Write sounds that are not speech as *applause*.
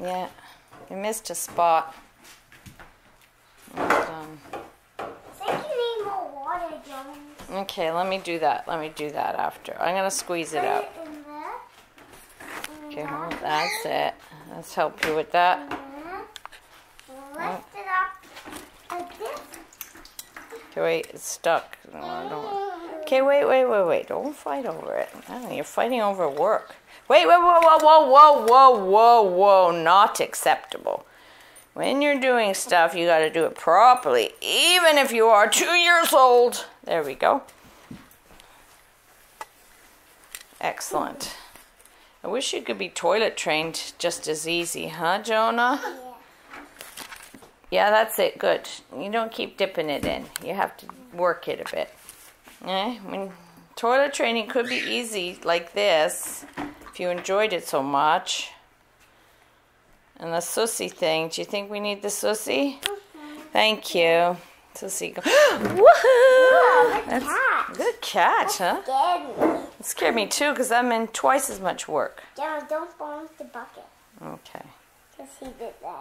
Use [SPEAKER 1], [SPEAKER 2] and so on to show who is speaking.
[SPEAKER 1] Yeah, you missed a spot. Well done.
[SPEAKER 2] I think you need more water, Jones.
[SPEAKER 1] Okay, let me do that. Let me do that after. I'm gonna squeeze it out.
[SPEAKER 2] it in there.
[SPEAKER 1] Okay,
[SPEAKER 2] that.
[SPEAKER 1] That's it. Let's help you with that.
[SPEAKER 2] Lift it up.
[SPEAKER 1] Okay, wait, it's stuck. No, I don't. Okay, wait, wait, wait, wait. Don't fight over it. Oh, you're fighting over work. Wait, wait, whoa, whoa, whoa, whoa, whoa, whoa, whoa. Not acceptable. When you're doing stuff, you got to do it properly, even if you are two years old. There we go. Excellent. I wish you could be toilet trained just as easy, huh, Jonah?
[SPEAKER 2] Yeah.
[SPEAKER 1] Yeah, that's it. Good. You don't keep dipping it in. You have to work it a bit. Eh? I mean, toilet training could be easy like this if you enjoyed it so much. And the sussy thing. Do you think we need the sussy? Okay. Thank you. Sussy. Go- *gasps* Woohoo!
[SPEAKER 2] good
[SPEAKER 1] That's
[SPEAKER 2] catch.
[SPEAKER 1] good catch, huh?
[SPEAKER 2] Scared me.
[SPEAKER 1] It scared me too because I'm in twice as much work.
[SPEAKER 2] Jones, don't fall into the bucket.
[SPEAKER 1] Okay.
[SPEAKER 2] Because he did that.